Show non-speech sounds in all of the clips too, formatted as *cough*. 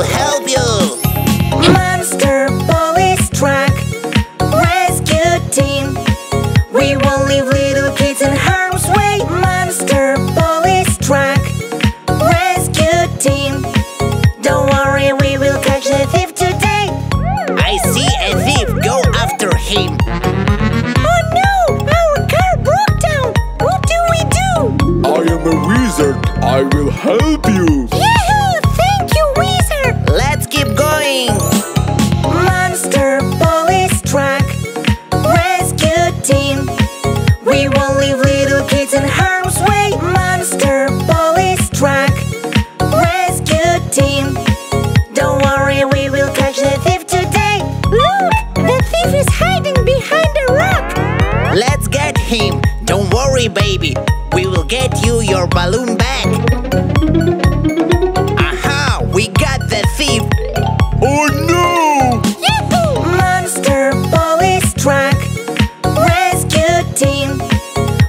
will help you! Monster police truck Rescue team. We won't leave little kids in harm's way. Monster police truck Rescue team. Don't worry, balloon back. Aha, we got the thief. Oh no! Monster police truck, rescue team.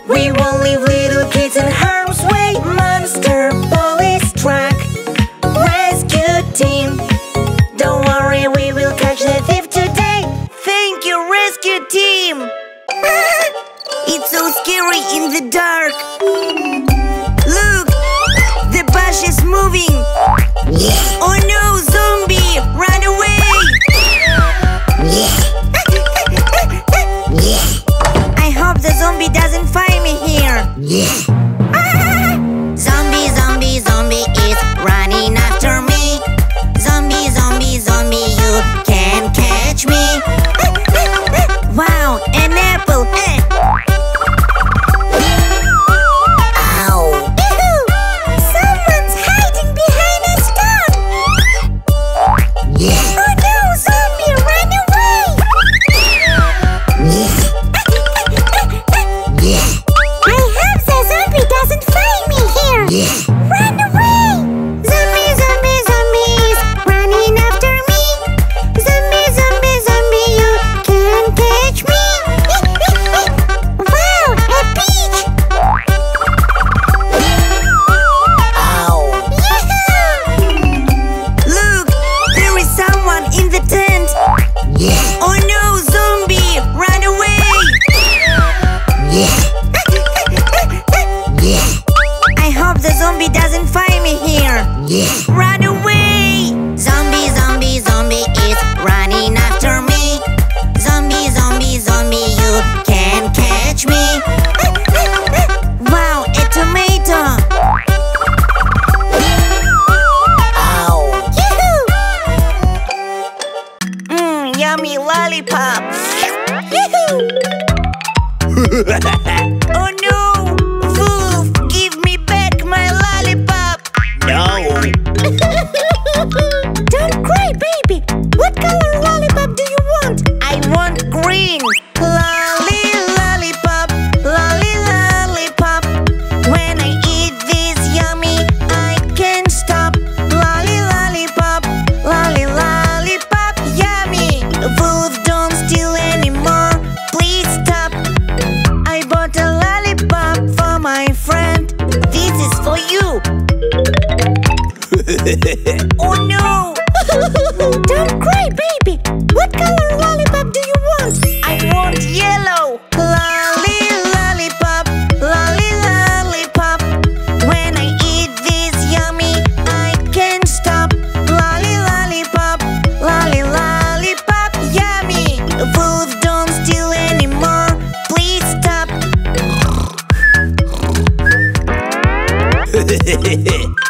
We won't leave little kids in harm's way. Monster police truck, rescue team. Don't worry, we will catch the thief today. Thank you, rescue team. *laughs* it's so scary in the dark is moving. Yeah. Ha ha ha! *laughs* oh no! *laughs* Don't cry, baby! What color lollipop do you want? I want yellow! Lolly lollipop, lolly lollipop When I eat this yummy, I can't stop Lolly lollipop, lolly lollipop, yummy don't steal anymore, please stop *laughs*